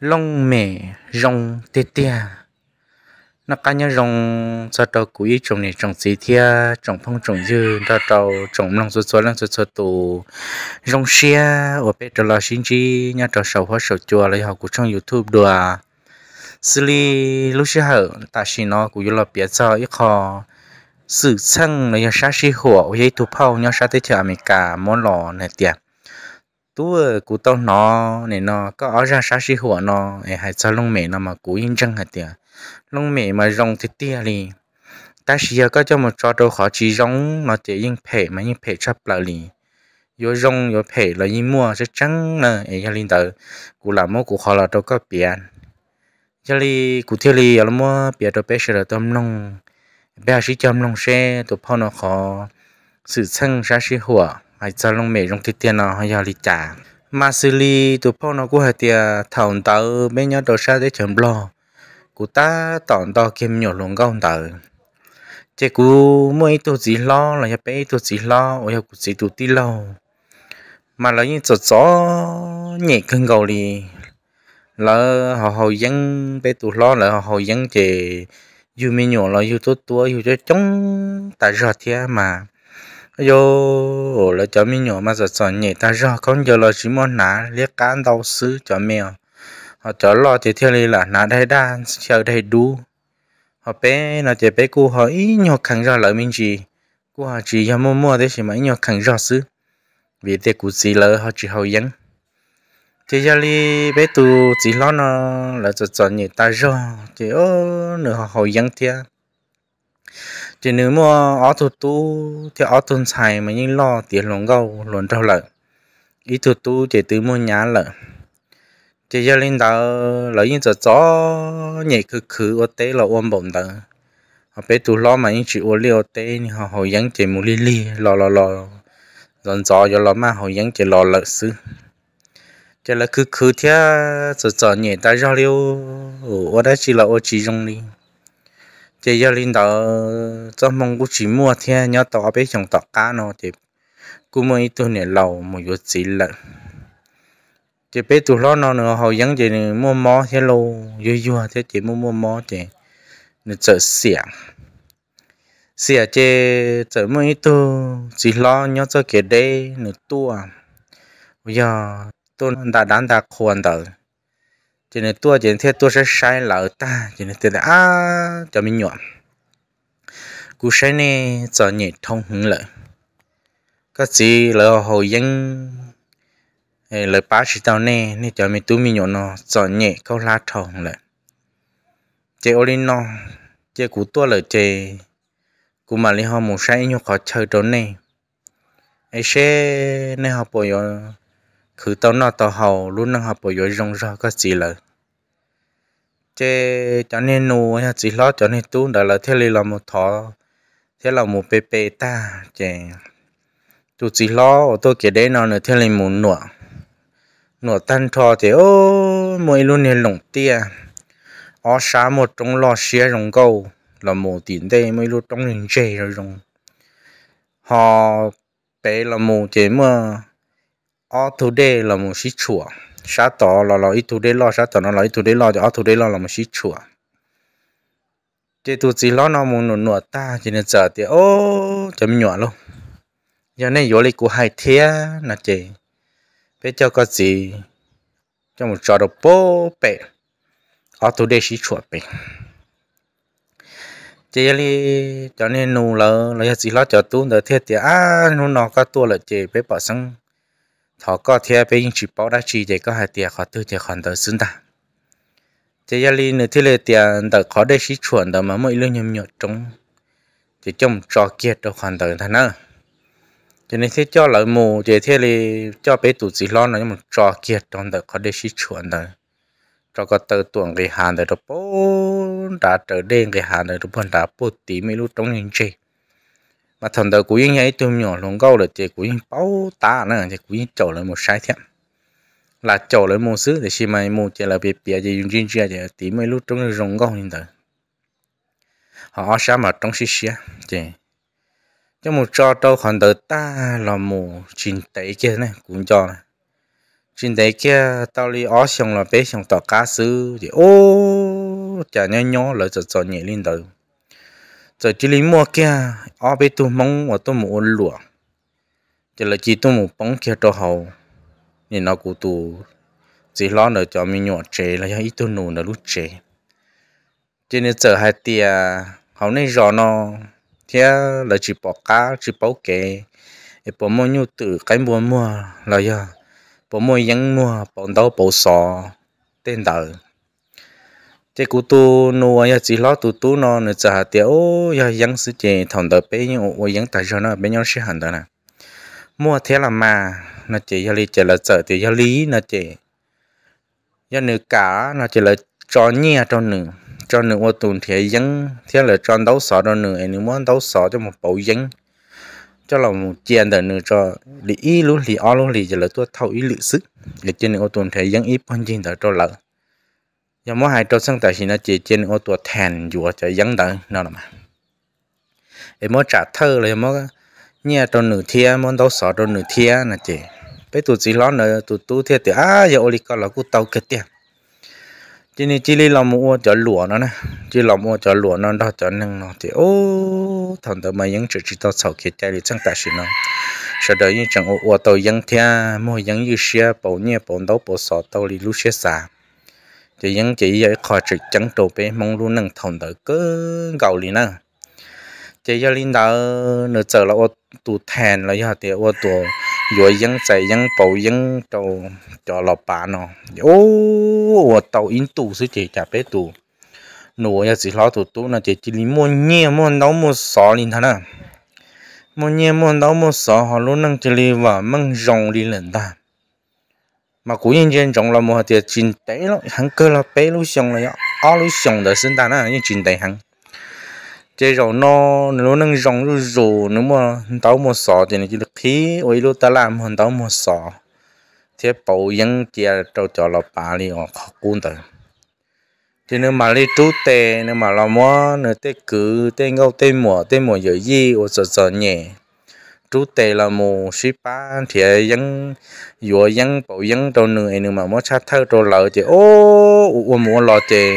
long mẹ rong tê tê nó cá nhân rong cho tàu cúi trồng này trồng gì thia trồng phong, trồng dư. Cho tàu trồng lòng số số lòng số số tù. Rong xia ở bên đó là xin chi nhà tàu sầu hoa sầu chùa, lấy học của trong youtube đùa. Xử lý lúc xưa hở, ta xin nó cũng là biết cho ít khó sự chân là nhà sát sĩ hộ với tụ phao nhà sát tới chợ Mỹ cả món lò này tiệt tú cụ tao nó này nó có ở ra sát sĩ hộ nó hay cho lông mẹ nó mà cụ yên chân hạt tiệt lông mẹ mà rong thì tia đi, ta chỉ à, có cho một trò đâu khó chỉ rong nó chỉ yên phê mà yên phê chấp lại đi yo rong yo phê là yên mua sẽ trắng là ấy cho linh tử cụ làm mua cụ khó là đâu có biển cho li cụ theo li ở mua biển đâu bé sẽ là tôm lông bé sĩ chăm nông xe tụ phong nó khó. Sự chân ra sĩ hùa hay cho lông mẹ trong thì tiền nó, hay giờ li trả. Mà xử lý tụ phong nó cũng hay tia thầu tàu bên nhau đồ xa để chấm lo cụ ta tỏn to kiếm nhiều luôn gông tờ chế cụ mỗi tụ gì lo là nhà bé tụ gì lo ở nhà cụ gì tụ tí lo mà là những chỗ gió nhẹ cân cầu đi là họ họ dân bé tụ lo là họ họ dân chế dù mình nhỏ là dù tốt tuổi dù cho chống tại ra thế mà yo là cho mình nhỏ mà giờ chọn nhẹ ta ra con giờ là chỉ muốn nã liếc cán đau sứ cho mèo. Họ cho lo thì theo lý là nã đây đa, chờ đây đủ họ bé nó chỉ bé cô họ ít nhỏ khẳng ra lợi mình gì cô họ chỉ cho mua mua thế chỉ mà nhỏ khẳng ra xứ. Vì thế cụ gì lỡ họ chỉ hậu dẫn thì giờ đi bé tu, chỉ lo nó là cho chọn nhẹ ta ra thì ô, nửa họ hậu dẫn thiệt chỉ nếu mà ở tu tu thì ở tuần xài mà những lo tiền lồng gâu lồng trâu lợi. Ít tu tu chỉ từ mua nhà lợi chỉ giờ linh đạo lợi những giờ gió nhảy cứ cứ ở tế là ôm bụng đó họ bé tú lo mà những chuyện ở liều tế thì họ hồi dáng chỉ một li li, lo lo lo dọn gió cho lo mà hồi dáng chỉ lo lợn xứ. Chỉ là cứ cứ thế giờ giờ nhảy ta ra liều ở đây chỉ là ở chỉ trong đi chỉ giờ linh đạo cho mong cũng chỉ mua thế nhớ tao bé chồng tao cá nó thì cũng mới tuổi này lâu một chút chỉ là chỉ bé tụi nó nó nữa họ dẫn chỉ mua mò thế lô vui vui thế chỉ mua mua mò chỉ nó chợ xỉa xỉa chỉ chợ mới ít chỉ lo nhớ cho cái đây nó tua bây giờ tôi đã đánh đã khoan rồi chị này tua chị thế tôi sẽ sai lỡ ta. Chị này thế à cho mình nhọn cú sai này cho nhẹ thông hứng lợi các chị lỡ hồi dân lời bá chỉ tao nè nè cho mình tu mình nhọn nó chọn nhẹ câu lá thòng lại chế ô nó chế cú tua chế cú mà liên một sai nhau khó chơi đó nè. Ấy sẽ nè họ bồi khử tao nó tao hầu, luôn năng học bồi yo rong ra cái gì là chế cho nên nô hay chỉ lo cho nên tu đã là thế là một thọ thế là một bê bê ta chế tu chỉ lo tôi kể đấy nó nữa thế là một nọ. Nọ tan thọ thì, ô mỗi luôn này lồng tia. Ở xa một trong lo xe rồng câu là một tiền đây mấy lúc trong hình chè rồi rồng. Họ bé là một chế mà ở thủ đê là một sĩ chùa. Xa tỏ là là ít thủ đê lo xa tỏ nó là ít thủ đê lo, thì ở thủ đê lo là một sĩ chùa. Chế tu chỉ lo nó muốn nuốt nuốt ta chỉ nên giờ thì ô chấm nhỏ luôn. Giờ này vô lịch của hai thế là chế bé cho có gì, cho một trò đồ bố bể ở thủ đây sĩ chùa bể chị li cho nên nụ lỡ, lấy gì lo cho tu được thiệt thì à nụ nó có tua là chị bé bỏ sang họ có thiệt bé chỉ bảo đã chỉ để có hai tiền khó tư thì còn đỡ xứng ta gia li nữa thì là tiền đỡ khó để xí chuẩn đỡ mà mỗi lần nhầm nhọt trong thì trong trò kia đâu còn đỡ thằng nữa cho nên thế cho lợi mù thì thế thì cho bé tụ gì lo nó nhưng mà trò kia trong đó có để xí chuẩn đó cho có tự tuồng cái hàng đó bốn đã trở đen cái hàng đó bốn đã bốn tí mấy lúc trong những chơi mà thằng đó cũng như tôi nhỏ lồng câu là chỉ cũng bao ta nữa thì cũng trầu lại một sai thiệt là trầu lại một xứ thì xem mà một chỉ là bị bịa gì dùng riêng chuyên thì tí mấy lúc trong rồng câu như thế họ sao mà trong xí xí thì cho một cho đâu còn đỡ ta là một chín tệ kia này cũng cho này. Trên đấy kia, tao đi ở xong là bé xong tao cá sư thì ô, chả nhớ nhớ lại cho cho nhẹ lên đầu giờ chỉ lấy mua kia ở bên tôi mong và tôi mua lụa. Chỉ là chỉ tôi mua bóng kia cho hậu nên nó cũng tu chỉ lo nữa cho mình nhỏ trẻ là ít tôi nụ là lúc trẻ. Cho nên giờ hai tia hậu này rõ nó thế là chỉ bỏ cá, chỉ bảo kệ bỏ mua nhu tự cái mua mua là giờ bỏ mua yến mua, bỏ đâu bỏ sò, tên đời chế cụ tu nuôi ya à, chỉ lo tu tu nó nữa giờ tiêu ya yang sự chế thằng đó bé nhau ôi yang tại sao nó, bé nhau sẽ hẳn đó nè. Mua thế là mà, nó chế ya lý chế là giờ thì ya lý, nó chế ya nữ cả, nó chế là cho nhẹ cho nữ. Cho nữ ô tuần thì yang thế là cho đấu sọ cho nữ anh muốn đấu sọ cho một bầu yang cho là một chuyện đời nữa cho lý ý luôn lý o luôn lý, chỉ là tôi thâu ý lự sức. Để trên nữ ô tuần thì yang ý phong nhiêu đời cho lợi giờ mỗi hai trâu sang tại thì nó chỉ trên ô tua thèn dùa cho dân đỡ, nó là mà. Em mỗi trả thơ là em mỗi nhà trâu nửa thia mỗi đâu sọ trâu nửa thia là chỉ bây tụi chỉ lo nữa tụi tu thia thì à giờ ô li có là tàu kia chỉ nên chỉ li làm mua cho lụa nó nè chỉ làm mua cho lụa đó cho nên nó thì, ô, thằng tụi mày vẫn chỉ chỉ tao sau kia chạy sang tại thì nó. Sau đó những chẳng ô ô tàu dân thia mỗi dân như xe bầu nhẹ, bầu đâu, bầu tàu đi lú xe xa chỉ những chị ấy khỏi trực chẳng trộn bé mong luôn nâng thòng tới cứ gạo liền nè chỉ giờ linh đó nửa giờ là ô tụ thèn là giờ thì ô tụ rồi những chạy những bầu những trâu cho lọ bà nó ô ô tàu in tu sư chị chả bé tu nụ giờ chỉ lo tu tụ là chị chỉ linh mua nhẹ mua đau mua sò linh thằng nè mua nhẹ mua đau mua sò họ luôn nâng chỉ linh và măng rồng đi lên ta mà cú yên trên trong là một hạt chín tế lắm. Hắn cơ là bé lúc xong là ó lúc xong đã sinh ta nó như chín tế hắn. Chế rồi nó nó nâng rong rồi rồi nếu mà tao một sọ thì nó chỉ được khí ôi lúc ta làm hơn tao một sọ. Thế bảo yên chia trâu cho là bà đi ở khó cuốn tới. Thì nếu mà đi chú tê, nếu mà làm mua nếu tê cứ tê ngâu, tê mùa tê mùa giờ gì ở sợ sợ nhẹ chú tê là mù sĩ ba thì dân vừa dân bộ dân đồ người, nhưng mà mất sát thơ đồ lợ thì ô ô mua lọ thì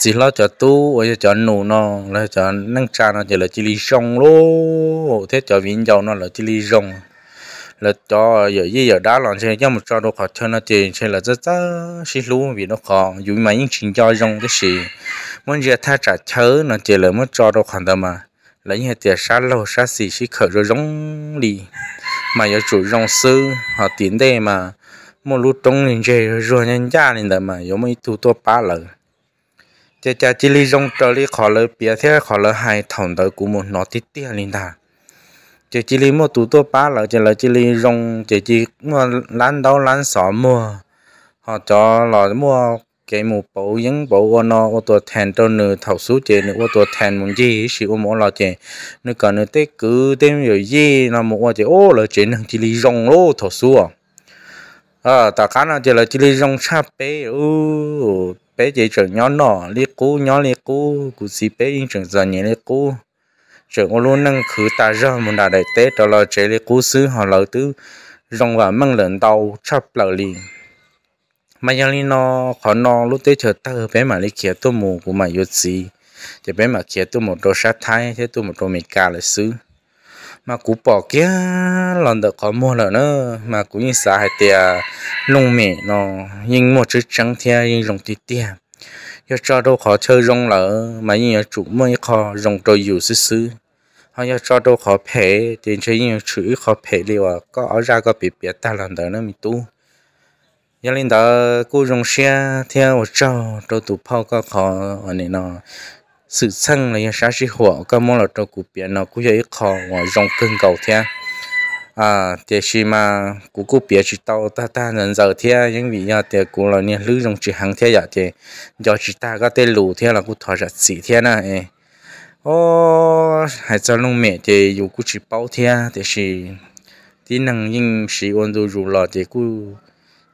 chỉ lo cho tu ở cho nụ nó là cho nâng cha nó chỉ là chỉ lý rong lô. Thế cho viên dầu nó là chỉ lý rong. Là cho giờ gì giờ đá lòng chơi cho một cho đồ khó chơi nó chơi, chơi là rất rất xí lú vì nó khó dù mà những chuyện cho rong cái gì muốn giờ tha trả chớ nó chỉ là mất cho đồ khó mà lấy nhà tiền sát lâu sát xì chỉ khởi rồi rong đi mà giờ chủ rong sư họ tiến đây mà. Một lúc trong nhìn chơi rồi nhân gia nên đó mà. Có mấy tu to ba lần cha cha chỉ lý rong trở đi khó lời bia thế khó lời hai thằng tới của một nó tít tít nên ta chỉ chỉ lý một tu to ba lần chỉ là chỉ lý rong chỉ chỉ mua lăn đâu lăn xỏ mua họ cho là mua cái mù bộ những bộ nó ô tô thèn cho nửa thầu số chế nửa ô tô thèn muốn gì sử ô mỗi là chế. Nửa cả nửa tết cứ tên rồi gì nó một ô chế, ô, là chế năng chỉ lý rong lô thầu số à. Ta cá nào chế là chỉ lý rong cha bé ô bé chế trưởng nhỏ nọ lý cú, nhỏ lý cú cú xí bé in trưởng giờ nhẹ lý cú. Trưởng ô luôn năng khử ta ra một đại tết đó là chế lý cú xứ họ lợi tứ rong và mang lợn tàu, chắp lợi liền mà yang li nó, khó nó, lúc tới chờ ta bé mà lấy kia tôi mù của mà yết gì. Chỉ bé mà kia tôi một đôi sát thai, thế tôi một đôi mình cả là xứ. Mà cú bỏ kia lần đầu có mua là nữa mà cú như xã hay tiệt lông mẹ nó nhưng một chữ trắng thia nhưng rồng tiệt tiệt giờ cho đâu khó chơi rồng lỡ, mà như chủ mới khó rồng đôi yếu xứ xứ. Họ yo cho đâu khó phê tiền chơi như chữ khó phê liệu à. có ở ra có bị biết ta lần đầu nó mình tu giờ lên đó cô dùng xe theo cho cho tụ phao có khó ở này nó sự sang là sáng sĩ hộ có món là cho cụ biển nó cũng dễ khó và dùng cân cầu theo à thì khi mà cụ cụ biển chỉ tàu ta ta nên giờ theo những vị nhà thì cụ là nhà lữ dùng chỉ hàng theo giờ thì giờ chỉ ta có tên lù theo là cụ thọ ra chỉ theo này ô hay cho lông mẹ thì dù cụ chỉ bao theo thì chỉ năng nhưng sĩ ôn đồ dù lọ thì cụ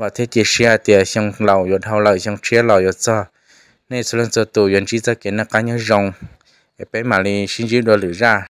và thế chỉ xe thì xong lầu rồi thâu lầu xong chia lầu rồi sao nên số lần số tụ 原 chỉ ra cái nó cá nhân rồng. Bé mà đi xin chữ đồ lửa ra.